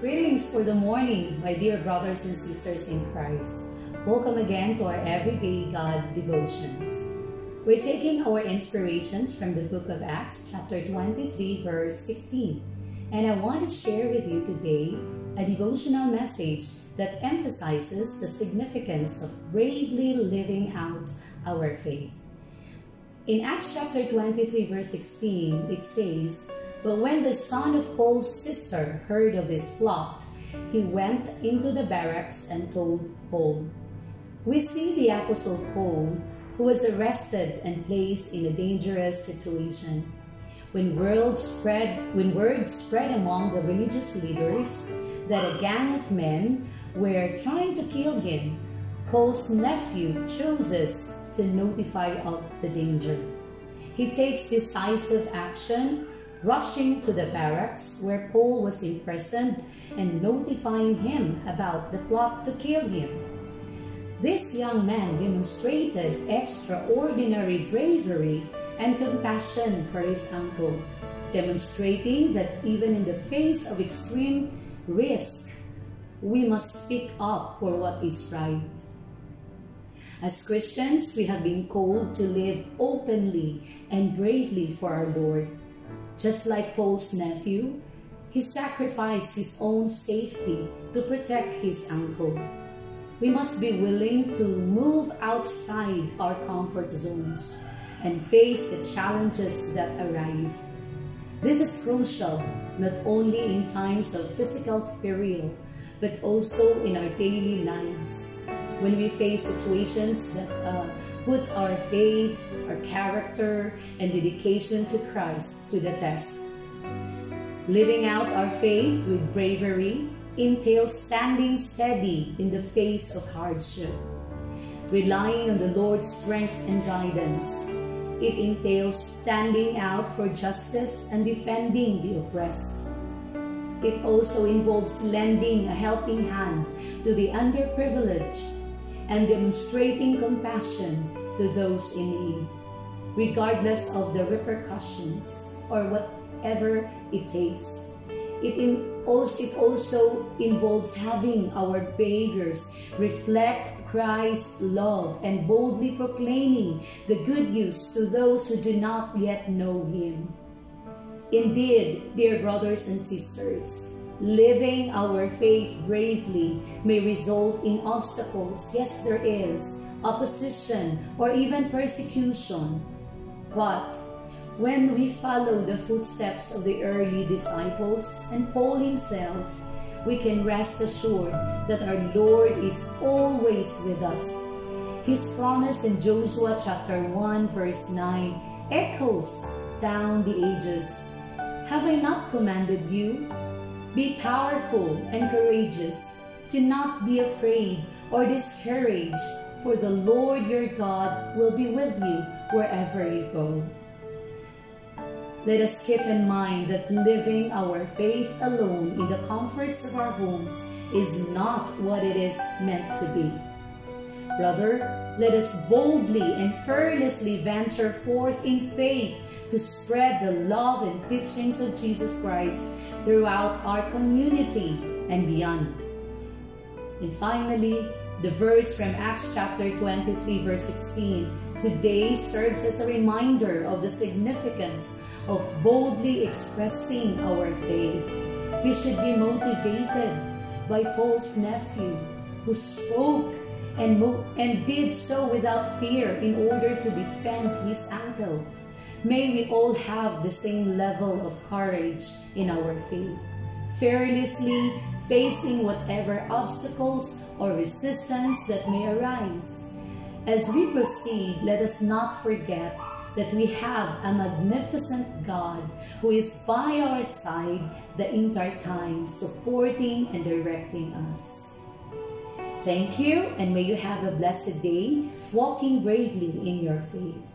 Greetings for the morning, my dear brothers and sisters in Christ. Welcome again to our everyday God devotions. We're taking our inspirations from the book of Acts, chapter 23, verse 16. And I want to share with you today a devotional message that emphasizes the significance of bravely living out our faith. In Acts chapter 23, verse 16, it says, But when the son of Paul's sister heard of this plot, he went into the barracks and told Paul. We see the Apostle Paul, who was arrested and placed in a dangerous situation. When word spread, when word spread among the religious leaders that a gang of men were trying to kill him, Paul's nephew chooses to notify of the danger. He takes decisive action rushing to the barracks where Paul was imprisoned and notifying him about the plot to kill him. This young man demonstrated extraordinary bravery and compassion for his uncle, demonstrating that even in the face of extreme risk, we must speak up for what is right. As Christians, we have been called to live openly and bravely for our Lord. Just like Paul's nephew, he sacrificed his own safety to protect his uncle. We must be willing to move outside our comfort zones and face the challenges that arise. This is crucial not only in times of physical peril, but also in our daily lives. When we face situations that uh, put our faith, our character, and dedication to Christ to the test. Living out our faith with bravery entails standing steady in the face of hardship. Relying on the Lord's strength and guidance. It entails standing out for justice and defending the oppressed. It also involves lending a helping hand to the underprivileged and demonstrating compassion to those in need, regardless of the repercussions or whatever it takes. It, in, also, it also involves having our behaviors reflect Christ's love and boldly proclaiming the good news to those who do not yet know Him. Indeed, dear brothers and sisters, living our faith bravely may result in obstacles. Yes, there is opposition, or even persecution. But when we follow the footsteps of the early disciples and Paul himself, we can rest assured that our Lord is always with us. His promise in Joshua chapter 1 verse 9 echoes down the ages. Have I not commanded you? Be powerful and courageous. Do not be afraid or discouraged for the Lord your God will be with you wherever you go. Let us keep in mind that living our faith alone in the comforts of our homes is not what it is meant to be. Brother, let us boldly and fearlessly venture forth in faith to spread the love and teachings of Jesus Christ throughout our community and beyond. And finally, the verse from Acts chapter 23 verse 16 today serves as a reminder of the significance of boldly expressing our faith. We should be motivated by Paul's nephew who spoke and, and did so without fear in order to defend his uncle. May we all have the same level of courage in our faith, fearlessly facing whatever obstacles or resistance that may arise. As we proceed, let us not forget that we have a magnificent God who is by our side the entire time, supporting and directing us. Thank you, and may you have a blessed day, walking bravely in your faith.